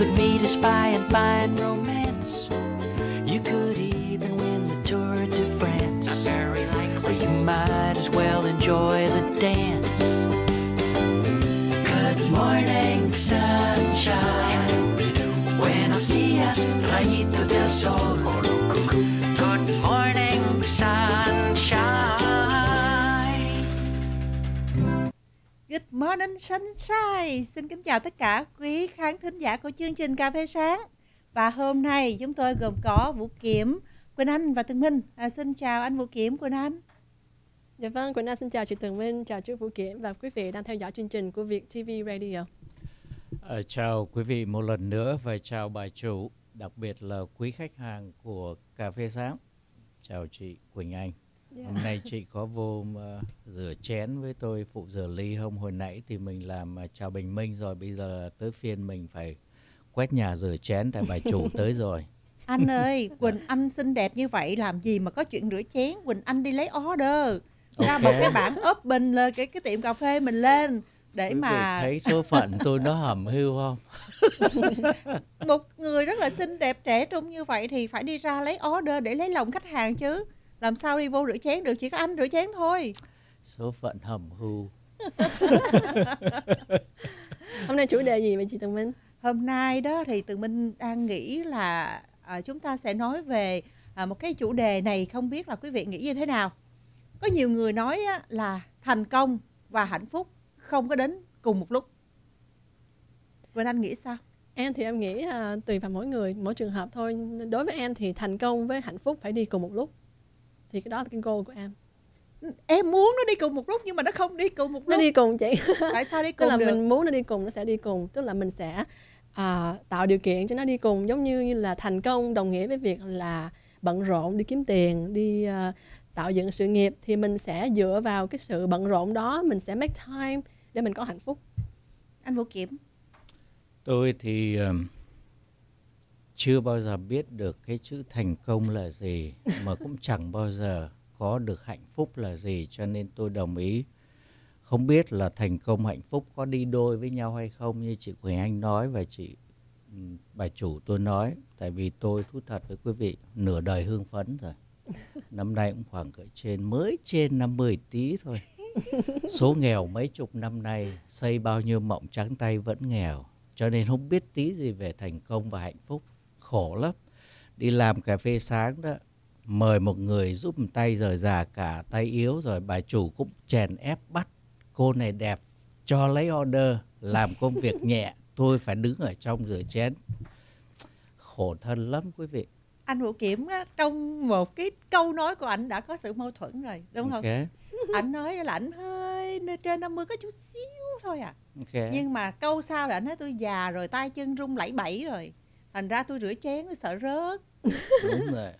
could meet a spy and find romance. You could even win the Tour de France. Not very likely. Or you might as well enjoy the dance. Good morning, sunshine. Buenos rayito del sol. Morning sunshine. Xin kính chào tất cả quý khán thính giả của chương trình Cà phê sáng. Và hôm nay chúng tôi gồm có Vũ Kiểm, Quỳnh Anh và Tường Minh. À, xin chào anh Vũ Kiểm, Quỳnh Anh. Dạ vâng, Quỳnh Anh xin chào chị Tường Minh, chào chú Vũ Kiểm và quý vị đang theo dõi chương trình của Việt TV Radio. À, chào quý vị một lần nữa và chào bà chủ, đặc biệt là quý khách hàng của Cà phê sáng. Chào chị Quỳnh Anh. Dạ. Hôm nay chị có vô uh, rửa chén với tôi phụ rửa ly hôm hồi nãy thì mình làm uh, chào bình minh rồi bây giờ tới phiên mình phải quét nhà rửa chén tại bà chủ tới rồi. Anh ơi, Quỳnh Anh xinh đẹp như vậy làm gì mà có chuyện rửa chén? Quỳnh Anh đi lấy order. Ra Ok. một cái bảng open lên cái cái tiệm cà phê mình lên để Quý mà thấy số phận tôi nó hầm hưu không? một người rất là xinh đẹp trẻ trung như vậy thì phải đi ra lấy order để lấy lòng khách hàng chứ. Làm sao đi vô rửa chén được, chỉ có anh rửa chén thôi. Số phận hầm hưu. Hôm nay chủ đề gì vậy chị Tường Minh? Hôm nay đó thì Tường Minh đang nghĩ là à, chúng ta sẽ nói về à, một cái chủ đề này không biết là quý vị nghĩ như thế nào. Có nhiều người nói á, là thành công và hạnh phúc không có đến cùng một lúc. Quỳnh Anh nghĩ sao? Em thì em nghĩ là tùy vào mỗi người, mỗi trường hợp thôi. Đối với em thì thành công với hạnh phúc phải đi cùng một lúc. Thì cái đó là cái goal của em. Em muốn nó đi cùng một lúc nhưng mà nó không đi cùng một Nó lúc. đi cùng chị. Tại sao đi Tức cùng là được? mình muốn nó đi cùng, nó sẽ đi cùng. Tức là mình sẽ à, tạo điều kiện cho nó đi cùng. Giống như, như là thành công đồng nghĩa với việc là bận rộn đi kiếm tiền, đi à, tạo dựng sự nghiệp. Thì mình sẽ dựa vào cái sự bận rộn đó, mình sẽ make time để mình có hạnh phúc. Anh Vũ Kiểm. Tôi thì ừm, chưa bao giờ biết được cái chữ thành công là gì, mà cũng chẳng bao giờ có được hạnh phúc là gì, cho nên tôi đồng ý. Không biết là thành công, hạnh phúc có đi đôi với nhau hay không, như chị Quỳnh Anh nói và chị ừ, bà chủ tôi nói. Tại vì tôi thú thật với quý vị, nửa đời hương phấn rồi. Năm nay cũng khoảng cỡ trên, mới trên 50 tí thôi. Số nghèo mấy chục năm nay, xây bao nhiêu mộng trắng tay vẫn nghèo. Cho nên không biết tí gì về thành công và hạnh phúc khổ lắm đi làm cà phê sáng đó mời một người giúp một tay rồi già cả tay yếu rồi bà chủ cũng chèn ép bắt cô này đẹp cho lấy order làm công việc nhẹ tôi phải đứng ở trong rửa chén khổ thân lắm quý vị Anh Vũ Kiểm á, trong một cái câu nói của anh đã có sự mâu thuẫn rồi, đúng không? ok Anh nói là anh hơi nơi trên 50 có chút xíu thôi à. ok Nhưng mà câu sau là anh nói tôi già rồi, tay chân rung lẩy bẩy rồi. Thành ra tôi rửa chén tôi sợ rớt. đúng rồi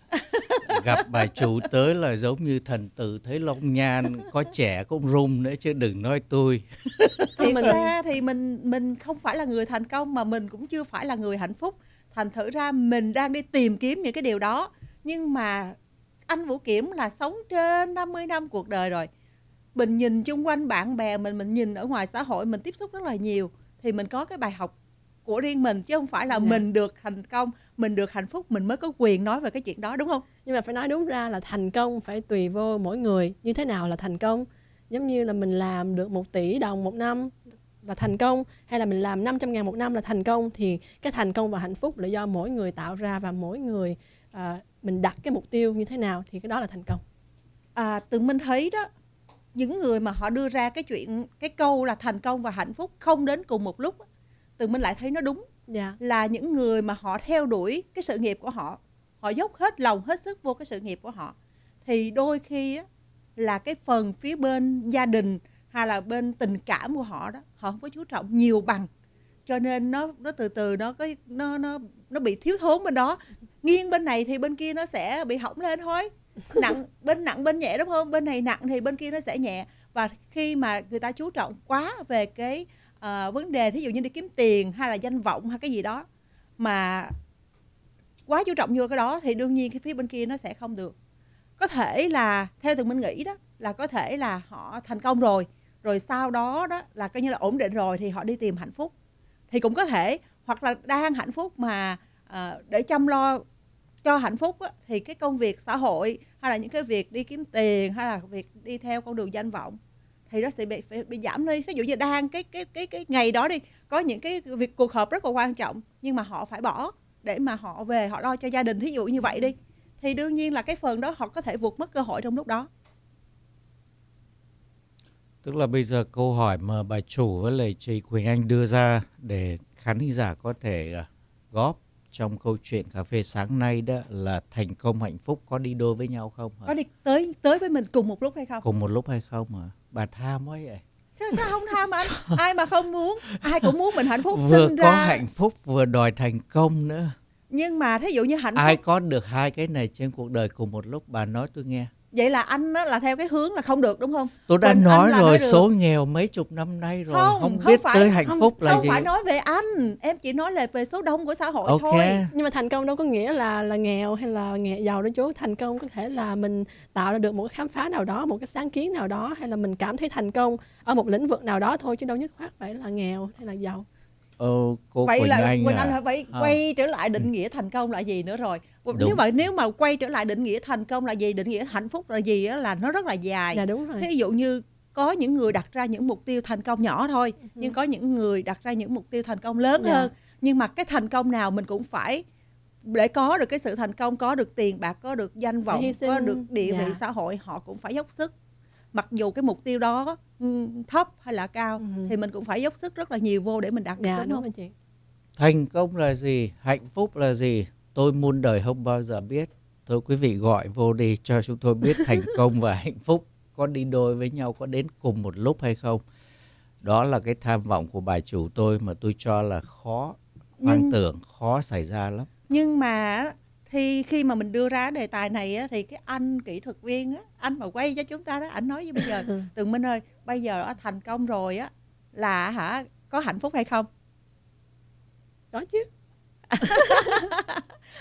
gặp bà chủ tới là giống như thần tử thấy long nhan có trẻ cũng rung nữa chứ đừng nói tôi Thiệt Mình- ra thì mình mình không phải là người thành công mà mình cũng chưa phải là người hạnh phúc. Thành thử ra mình đang đi tìm kiếm những cái điều đó. Nhưng mà anh Vũ Kiểm là sống trên 50 năm cuộc đời rồi. Mình nhìn chung quanh bạn bè mình, mình nhìn ở ngoài xã hội mình tiếp xúc rất là nhiều. Thì mình có cái bài học của riêng mình chứ không phải là Dạ. mình được thành công, mình được hạnh phúc mình mới có quyền nói về cái chuyện đó đúng không? nhưng mà phải nói đúng ra là thành công phải tùy vô mỗi người như thế nào là thành công giống như là mình làm được một tỷ đồng một năm là thành công hay là mình làm 500 ngàn một năm là thành công thì cái thành công và hạnh phúc là do mỗi người tạo ra và mỗi người à, mình đặt cái mục tiêu như thế nào thì cái đó là thành công À, tự mình thấy đó những người mà họ đưa ra cái chuyện cái câu là thành công và hạnh phúc không đến cùng một lúc tự mình lại thấy nó đúng. Dạ. Là những người mà họ theo đuổi cái sự nghiệp của họ họ dốc hết lòng hết sức vô cái sự nghiệp của họ thì đôi khi á, là cái phần phía bên gia đình hay là bên tình cảm của họ đó họ không có chú trọng nhiều bằng. Cho nên nó nó từ từ nó có nó nó nó bị thiếu thốn bên đó. Nghiêng bên này thì bên kia nó sẽ bị hỏng lên thôi. Nặng bên nặng bên nhẹ đúng không? Bên này nặng thì bên kia nó sẽ nhẹ. Và khi mà người ta chú trọng quá về cái uh, vấn đề thí dụ như đi kiếm tiền hay là danh vọng hay cái gì đó mà quá chú trọng vô cái đó thì đương nhiên cái phía bên kia nó sẽ không được. Có thể là theo từng mình nghĩ đó là có thể là họ thành công rồi rồi sau đó đó là coi như là ổn định rồi thì họ đi tìm hạnh phúc. Thì cũng có thể hoặc là đang hạnh phúc mà uh, để chăm lo cho hạnh phúc á, thì cái công việc xã hội hay là những cái việc đi kiếm tiền hay là việc đi theo con đường danh vọng thì nó sẽ bị phải bị giảm đi. Ví dụ như đang cái cái cái cái ngày đó đi, có những cái việc cuộc họp rất là quan trọng, nhưng mà họ phải bỏ để mà họ về, họ lo cho gia đình, thí dụ như vậy đi. Thì đương nhiên là cái phần đó họ có thể vượt mất cơ hội trong lúc đó. Tức là bây giờ câu hỏi mà bà chủ với lại chị Quỳnh Anh đưa ra để khán thính giả có thể à, góp trong câu chuyện cà phê sáng nay đó là thành công hạnh phúc có đi đôi với nhau không hả? có đi tới tới với mình cùng một lúc hay không Cùng một lúc hay không hả? Bà tham quá vậy. sao, sao không tham anh ai mà không muốn ai cũng muốn mình hạnh phúc Vừa sinh có ra hạnh phúc vừa đòi thành công nữa. nhưng mà thí dụ như hạnh Ai phúc có được hai cái này trên cuộc đời cùng một lúc bà nói tôi nghe. Vậy là anh á, là theo cái hướng là không được đúng không? Tôi đã Còn anh nói rồi nói số nghèo mấy chục năm nay rồi Không, không, không biết phải- tới hạnh không- phúc là không gì. phải nói về anh em chỉ nói là về số đông của xã hội Ok. thôi. Nhưng mà thành công đâu có nghĩa là là nghèo hay là nghèo giàu đó chú. Thành công có thể là mình tạo ra được một cái khám phá nào đó một cái sáng kiến nào đó hay là mình cảm thấy thành công ở một lĩnh vực nào đó thôi chứ đâu nhất khoát phải là nghèo hay là giàu Ờ, cô vậy Quỳnh là Anh Quỳnh à. Anh phải Không. quay trở lại định nghĩa thành công là gì nữa rồi nếu Đúng. mà nếu mà quay trở lại định nghĩa thành công là gì định nghĩa hạnh phúc là gì á, là nó rất là dài dạ đúng rồi ví dụ như có những người đặt ra những mục tiêu thành công nhỏ thôi nhưng có những người đặt ra những mục tiêu thành công lớn Dạ. hơn nhưng mà cái thành công nào mình cũng phải để có được cái sự thành công có được tiền bạc có được danh vọng có được địa vị Dạ. xã hội họ cũng phải dốc sức mặc dù cái mục tiêu đó ừ, thấp hay là cao Ừ. thì mình cũng phải dốc sức rất là nhiều vô để mình đạt được dạ đúng đúng không chị Thành công là gì? Hạnh phúc là gì? Tôi muôn đời không bao giờ biết. Thôi quý vị gọi vô đi cho chúng tôi biết thành công và hạnh phúc có đi đôi với nhau, có đến cùng một lúc hay không. Đó là cái tham vọng của bà chủ tôi mà tôi cho là khó hoang tưởng, khó xảy ra lắm. nhưng mà thì khi mà mình đưa ra đề tài này á, thì cái anh kỹ thuật viên á, anh mà quay cho chúng ta đó anh nói với bây giờ Tường Minh ơi bây giờ đã thành công rồi á là hả có hạnh phúc hay không? Có chứ.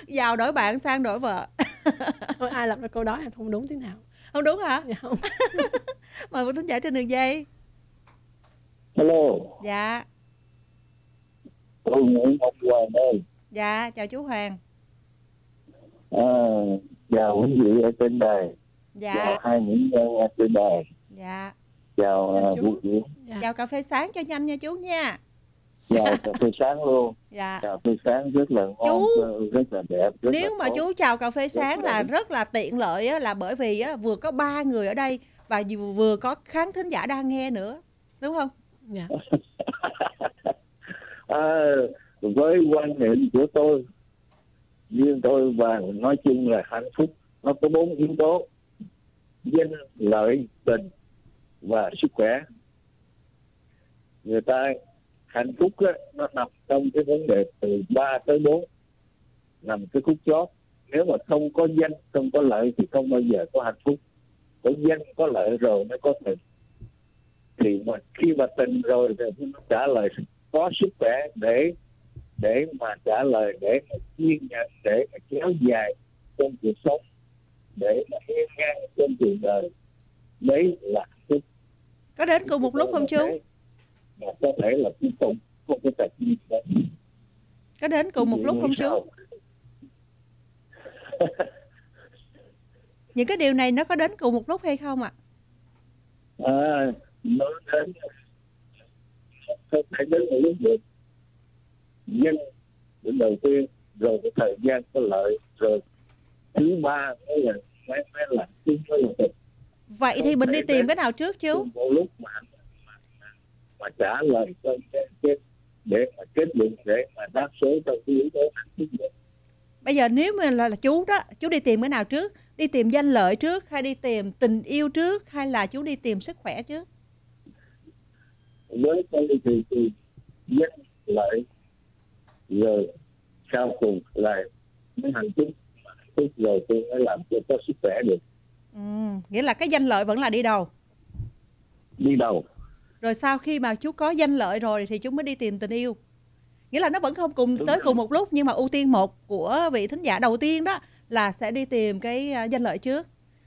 Giàu đổi bạn sang đổi vợ. Thôi ai lập ra câu đó là không đúng tí nào. Không đúng hả? Dạ không. Mời một thính giả trên đường dây. Hello, dạ. Tôi Nguyễn Ngọc Hoàng đây. dạ chào chú Hoàng À, chào quý vị ở trên đài, dạ chào hai những nhân ở trên đài, dạ chào Chào uh, chú. Vũ Diễm, dạ. chào cà phê sáng cho nhanh nha chú nha chào cà phê sáng luôn. dạ Cà phê sáng rất là ngon, Chú. rất là đẹp. Rất nếu là mà tốt. chú chào cà phê sáng là rồi. rất là tiện lợi á, là bởi vì á, vừa có ba người ở đây và vừa vừa có khán thính giả đang nghe nữa đúng không dạ à, với quan niệm của tôi, riêng tôi và nói chung là hạnh phúc nó có bốn yếu tố. Danh lợi tình và sức khỏe. Người ta hạnh phúc đó, nó nằm trong cái vấn đề từ 3 tới 4 nằm cái khúc chót. Nếu mà không có danh không có lợi thì không bao giờ có hạnh phúc. Có danh có lợi rồi mới có tình. Thì mà khi mà tình rồi thì nó trả lời có sức khỏe để để mà trả lời để mà kiên nhẫn để mà kéo dài trong cuộc sống để mà hiên ngang trên cuộc đời. Đấy là hạnh phúc. Có đến cùng một lúc không chú? Mà có thể là cuối cùng không có tài cả. có đến cùng một lúc không chú? Những cái điều này nó có đến cùng một lúc hay không ạ? À, nó đến không thể đến một lúc được dân đến đầu tiên rồi cái thời gian có lợi rồi thứ ba mới là mới, mới là thứ mới là tình vậy thì mình đi tìm cái nào trước chú một lúc mà mà, mà, mà trả lời cho cái, để mà kết luận để mà đáp số trong cái yếu tố hạnh phúc này. bây giờ nếu mà là, là chú đó chú đi tìm cái nào trước? Đi tìm danh lợi trước hay đi tìm tình yêu trước hay là chú đi tìm sức khỏe trước? Với tôi thì thì dân lợi rồi sau cùng là mới hạnh phúc phúc rồi tôi mới làm cho có sức khỏe được. Ừ, nghĩa là cái danh lợi vẫn là đi đầu. Đi đầu. Rồi sau khi mà chú có danh lợi rồi thì chú mới đi tìm tình yêu. Nghĩa là nó vẫn không cùng Đúng tới rồi. cùng một lúc nhưng mà ưu tiên một của vị thính giả đầu tiên đó là sẽ đi tìm cái à, danh lợi trước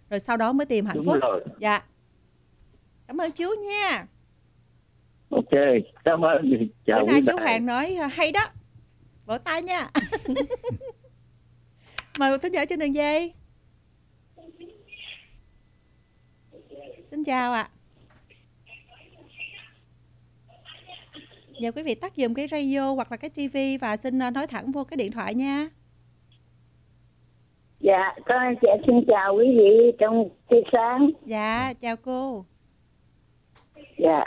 rồi sau đó mới tìm hạnh đúng phúc. rồi. Dạ. Cảm ơn chú nha. Ok cảm ơn. Chào bữa nay chú. Hoàng nói à, hay đó vỗ tay nha mời một thính giả trên đường dây xin chào ạ Nhờ quý vị tắt dùm cái radio hoặc là cái tivi và xin ờ, nói thẳng vô cái điện thoại nha. Dạ, con dạ, xin chào quý vị trong buổi sáng. Dạ, chào cô. Dạ,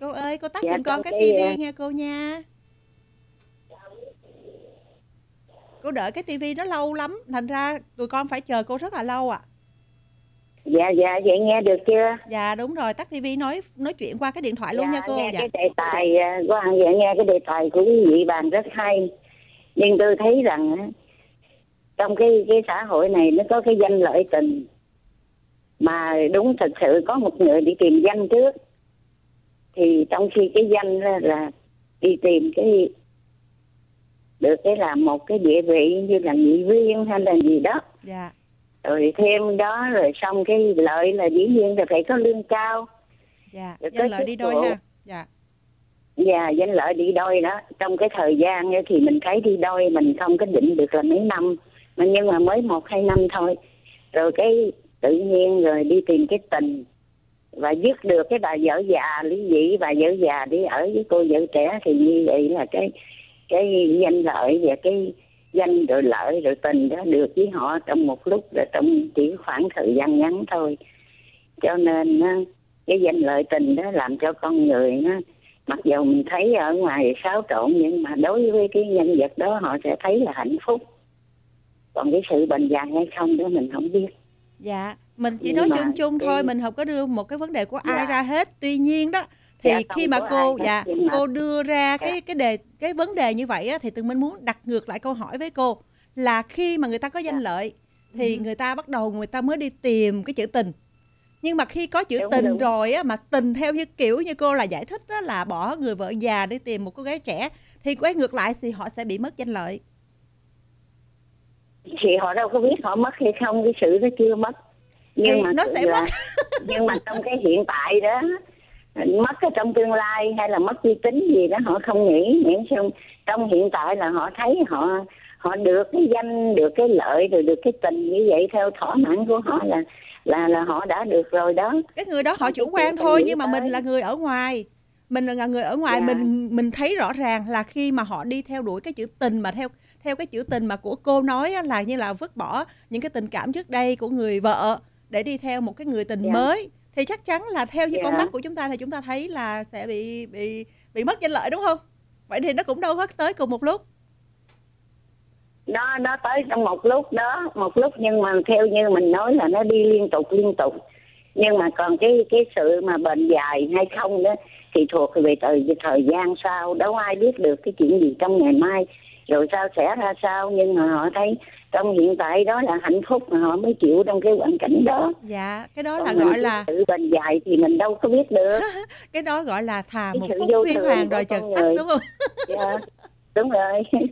Cô ơi, cô tắt Dạ, giùm con cái tivi ờ, nha cô nha. Cô đợi cái tivi nó lâu lắm, thành ra tụi con phải chờ cô rất là lâu ạ. dạ, dạ, vậy nghe được chưa? Dạ đúng rồi, tắt tivi nói nói chuyện qua cái điện thoại luôn dạ, nha cô. nghe Dạ. cái đề tài à, của anh, dạ, nghe cái đề tài của quý vị bàn rất hay. Nhưng tôi thấy rằng trong cái cái xã hội này nó có cái danh lợi tình mà đúng thật sự có một người đi tìm danh trước thì trong khi cái danh là, là đi tìm cái được cái làm một cái địa vị như là nghị viên hay là gì đó Dạ. rồi thêm đó rồi xong cái lợi là dĩ nhiên là phải có lương cao Dạ, Được danh lợi đi đôi ha. Dạ. và danh lợi đi đôi đó trong cái thời gian ấy thì mình thấy đi đôi mình không có định được là mấy năm mà nhưng mà mới một hai năm thôi rồi cái tự nhiên rồi đi tìm cái tình và dứt được cái bà vợ già lý dị bà vợ già đi ở với cô vợ trẻ thì như vậy là cái cái danh lợi và cái danh rồi lợi rồi tình đó được với họ trong một lúc rồi trong chỉ khoảng thời gian ngắn thôi. Cho nên á, cái danh lợi tình đó làm cho con người nó mặc dù mình thấy ở ngoài xáo trộn nhưng mà đối với cái nhân vật đó họ sẽ thấy là hạnh phúc. Còn cái sự bình dài hay không đó mình không biết. Dạ, mình chỉ nói chung chung thôi, mình không có đưa một cái vấn đề của ai Dạ. ra hết. Tuy nhiên đó thì Dạ, khi mà cô ai dạ cô đưa ra Dạ. cái cái đề cái vấn đề như vậy á, thì tụi mình muốn đặt ngược lại câu hỏi với cô là khi mà người ta có danh Dạ. lợi thì người ta bắt đầu người ta mới đi tìm cái chữ tình. Nhưng mà khi có chữ Đúng, tình đúng. rồi á mà tình theo như kiểu như cô là giải thích đó là bỏ người vợ già để tìm một cô gái trẻ thì quay ngược lại thì họ sẽ bị mất danh lợi. thì họ đâu có biết họ mất hay không cái sự nó chưa mất nhưng Thì mà nó sẽ mất. nhưng mà trong cái hiện tại đó mất ở trong tương lai hay là mất uy tín gì đó họ không nghĩ miễn xong trong hiện tại là họ thấy họ họ được cái danh được cái lợi rồi được cái tình như vậy theo thỏa mãn của họ là là là họ đã được rồi đó cái người đó họ chủ quan thôi nhưng mà mình tới. là người ở ngoài mình là người ở ngoài Dạ. mình mình thấy rõ ràng là khi mà họ đi theo đuổi cái chữ tình mà theo theo cái chữ tình mà của cô nói là như là vứt bỏ những cái tình cảm trước đây của người vợ để đi theo một cái người tình Dạ. mới thì chắc chắn là theo như con Dạ. mắt của chúng ta thì chúng ta thấy là sẽ bị bị bị mất danh lợi đúng không? Vậy thì nó cũng đâu có tới cùng một lúc. Nó nó tới trong một lúc đó một lúc nhưng mà theo như mình nói là nó đi liên tục liên tục. Nhưng mà còn cái cái sự mà bền dài hay không đó thì thuộc về thời thời gian sau. Đâu ai biết được cái chuyện gì trong ngày mai rồi sao sẽ ra sao. Nhưng mà họ thấy trong hiện tại đó là hạnh phúc mà họ mới chịu trong cái hoàn cảnh đó. Dạ cái đó là Còn gọi cái là sự bền dài thì mình đâu có biết được. Cái đó gọi là thà Cái một phút huy hoàng rồi chợt tắt đúng không? Dạ đúng rồi.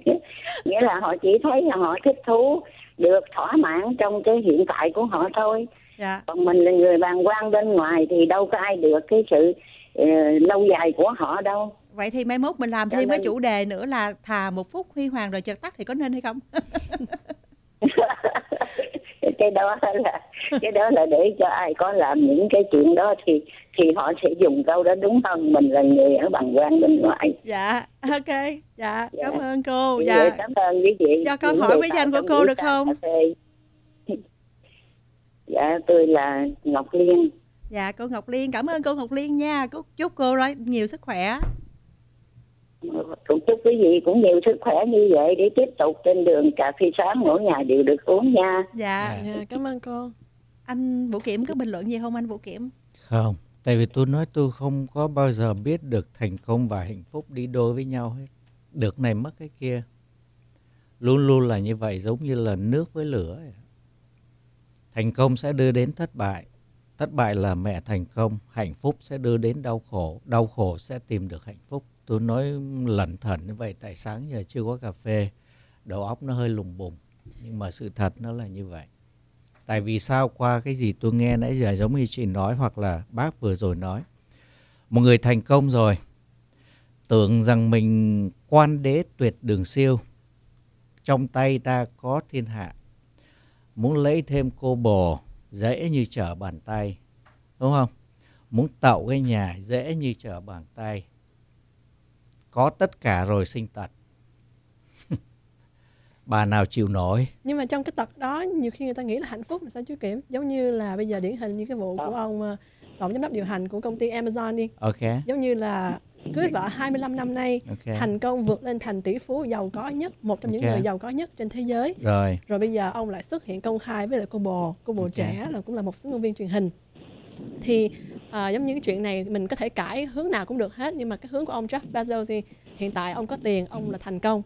Nghĩa là họ chỉ thấy là họ thích thú được thỏa mãn trong cái hiện tại của họ thôi. Dạ. Còn mình là người bàng quan bên ngoài thì đâu có ai được cái sự ờ, lâu dài của họ đâu. Vậy thì mai mốt mình làm Cho thêm cái nên- chủ đề nữa là thà một phút huy hoàng rồi chợt tắt thì có nên hay không? Cái đó là cái đó là để cho ai có làm những cái chuyện đó thì thì họ sẽ dùng câu đó đúng hơn mình là người ở bằng quan bên ngoài dạ, ok. Dạ, Dạ. cảm ơn cô. Dạ. cảm ơn quý vị Cho Những hỏi tài danh của cô được không? dạ tôi là Ngọc Liên Dạ, cô Ngọc Liên, cảm ơn cô Ngọc Liên nha. Chúc, chúc cô đó nhiều sức khỏe. Chúc quý vị cũng nhiều sức khỏe như vậy để tiếp tục trên đường cà phê sáng mỗi ngày đều được uống nha Dạ, Dạ, cảm ơn cô. anh Vũ Kiểm có bình luận gì không anh Vũ Kiểm? Không, tại vì tôi nói tôi không có bao giờ biết được thành công và hạnh phúc đi đôi với nhau hết. Được này mất cái kia. Luôn luôn là như vậy giống như là nước với lửa. ấy. Thành công sẽ đưa đến thất bại. Thất bại là mẹ thành công. Hạnh phúc sẽ đưa đến đau khổ. Đau khổ sẽ tìm được hạnh phúc. Tôi nói lẩn thẩn như vậy, tại sáng giờ chưa có cà phê. Đầu óc nó hơi lùng bùng. Nhưng mà sự thật nó là như vậy. Tại vì sao qua cái gì tôi nghe nãy giờ giống như chị nói hoặc là bác vừa rồi nói. Một người thành công rồi, tưởng rằng mình quan đế tuyệt đường siêu, trong tay ta có thiên hạ muốn lấy thêm cô bồ, dễ như trở bàn tay, đúng không muốn tạo cái nhà, dễ như trở bàn tay có tất cả rồi sinh tật. Bà nào chịu nổi? Nhưng mà trong cái tật đó nhiều khi người ta nghĩ là hạnh phúc là sao chú kiểm giống như là bây giờ điển hình như cái vụ của ông ờ, tổng giám đốc điều hành của công ty Amazon đi. Ok. Giống như là cưới vợ 25 năm nay ok. thành công vượt lên thành tỷ phú giàu có nhất một trong những Ok. người giàu có nhất trên thế giới. Rồi. Rồi bây giờ ông lại xuất hiện công khai với lại cô bồ. Cô bồ Ok. trẻ là cũng là một ứng cử viên truyền hình thì à, giống như cái chuyện này mình có thể cãi hướng nào cũng được hết nhưng mà cái hướng của ông Jeff Bezos thì hiện tại ông có tiền ông là thành công.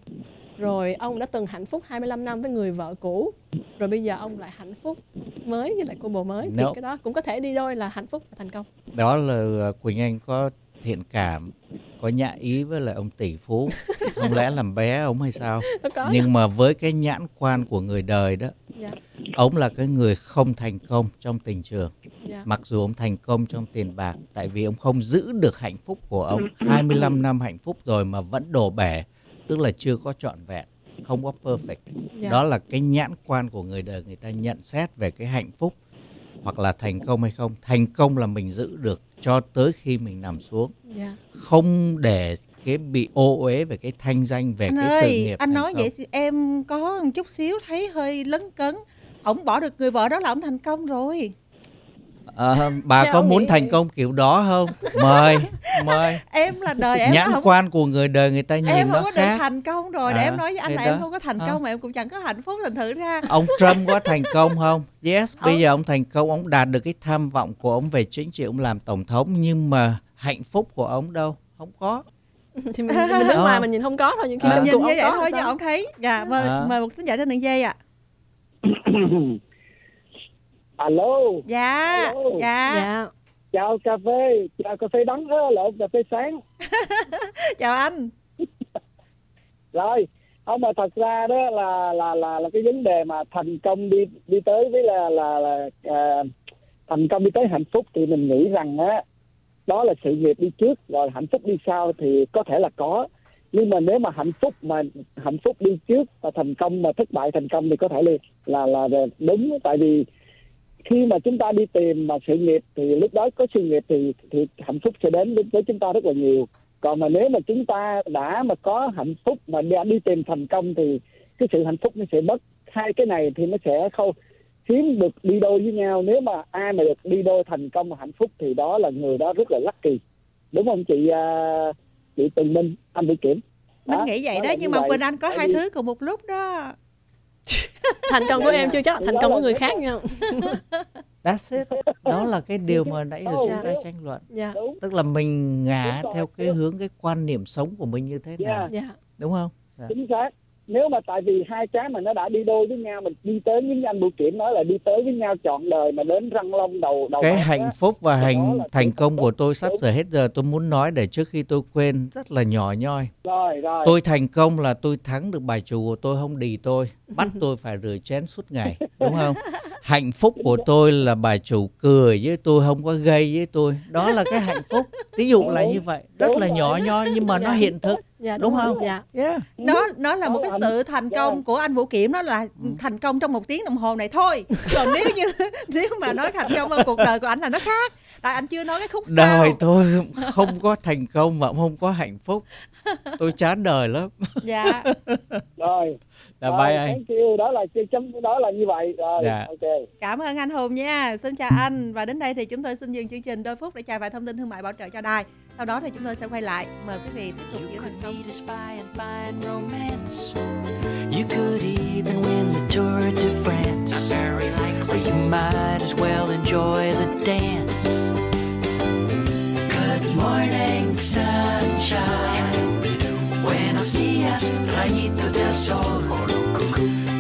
Rồi ông đã từng hạnh phúc 25 năm với người vợ cũ rồi bây giờ ông lại hạnh phúc mới với lại cô bồ mới thì No. cái đó cũng có thể đi đôi là hạnh phúc và thành công. Đó là à, Quỳnh Anh có thiện cảm có nhã ý với lại ông tỷ phú. Không lẽ làm bé ông hay sao? Có. Nhưng mà với cái nhãn quan của người đời đó dạ. ông là cái người không thành công trong tình trường dạ. Mặc dù ông thành công trong tiền bạc tại vì ông không giữ được hạnh phúc của ông. 25 năm hạnh phúc rồi mà vẫn đổ bể tức là chưa có trọn vẹn không có perfect. Dạ. Đó là cái nhãn quan của người đời người ta nhận xét về cái hạnh phúc hoặc là thành công hay không. Thành công là mình giữ được cho tới khi mình nằm xuống. Dạ. Không để cái bị ô uế về cái thanh danh về anh cái sự ơi nghiệp anh nói công. vậy thì em có một chút xíu thấy hơi lấn cấn. Ổng bỏ được người vợ đó là ổng thành công rồi Ờ, bà Dạ, có muốn nghĩ thành công kiểu đó không mời mời em là đời em nhãn không quan của người đời người ta nhìn em nó không có được thành công rồi để À, em nói với anh là đó. em không có thành À. công mà em cũng chẳng có hạnh phúc thành thử ra ông Trump có thành công không yes bây Ông- giờ ông thành công ông đạt được cái tham vọng của ông về chính trị ông làm tổng thống nhưng mà hạnh phúc của ông đâu không có thì mình, mình đứng Ờ. ngoài mình nhìn không có thôi những khi À. mình nhìn như ông vậy có thôi sao? ông thấy dạ mời, À. mời một thính giả trên đường dây ạ alo. Dạ Alo. dạ. Dạ. Chào cà phê chào cà phê đắng á lộn cà phê sáng. Chào anh. Rồi không mà thật ra đó là là là là cái vấn đề mà thành công đi đi tới với là là, là à, thành công đi tới hạnh phúc thì mình nghĩ rằng á đó là sự nghiệp đi trước rồi hạnh phúc đi sau thì có thể là có. Nhưng mà nếu mà hạnh phúc mà hạnh phúc đi trước và thành công mà thất bại thành công thì có thể là là là đúng. Tại vì khi mà chúng ta đi tìm mà sự nghiệp thì lúc đó có sự nghiệp thì thì hạnh phúc sẽ đến với, chúng ta rất là nhiều. Còn mà nếu mà chúng ta đã mà có hạnh phúc mà đã đi tìm thành công thì cái sự hạnh phúc nó sẽ mất hai cái này thì nó sẽ không hiếm được đi đôi với nhau. Nếu mà ai mà được đi đôi thành công và hạnh phúc thì đó là người đó rất là lucky. Đúng không chị à, chị Tùng Minh? Anh Vĩ Kiểm. Mình Đó, nghĩ vậy đó đó nhưng như mà vậy. quỳnh anh có Tại hai vì- thứ cùng một lúc đó thành công của em chưa chắc thành công của người khác nha that's it. Đó là cái điều mà nãy giờ chúng ta dạ. tranh luận. Dạ. Đúng. Tức là mình ngả theo cái hướng cái quan niệm sống của mình như thế Yeah. nào dạ. Đúng không? Dạ. chính xác nếu mà tại vì hai cái mà nó đã đi đôi với nhau mình đi tới với anh Bùi Kiểm nói là đi tới với nhau trọn đời mà đến răng long đầu đầu cái hạnh á, phúc và Đó hành thành công của tôi sắp sửa hết giờ tôi muốn nói để trước khi tôi quên rất là nhỏ nhoi. Rồi rồi. Tôi thành công là tôi thắng được bài chủ của tôi không đì tôi. Bắt tôi phải rửa chén suốt ngày đúng không? Hạnh phúc của tôi là bà chủ cười với tôi không có gây với tôi. Đó là cái hạnh phúc. Ví dụ là như vậy rất là nhỏ nhoi nhưng mà nó Dạ. hiện thực dạ Đúng rồi. không? dạ. Yeah. nó nó là một cái sự thành công của anh Vũ Kiểm nó là thành công trong một tiếng đồng hồ này thôi. Còn nếu như nếu mà nói thành công trong cuộc đời của anh là nó khác. Tại anh chưa nói cái khúc sau. đời tôi không có thành công và không có hạnh phúc. Tôi chán đời lắm. Dạ. Rồi là Rồi, bye anh đó là chấm đó là như vậy rồi Dạ. ok cảm ơn anh Hùng nha xin chào anh và đến đây thì chúng tôi xin dừng chương trình đôi phút để chào vài thông tin thương mại bảo trợ cho đài sau đó thì chúng tôi sẽ quay lại mời quý vị tiếp tục giữ find romance. You could even win the Tour de France. Not very likely. Or you might as well enjoy the dance. Good morning, sunshine. pequeñas rayitos del sol.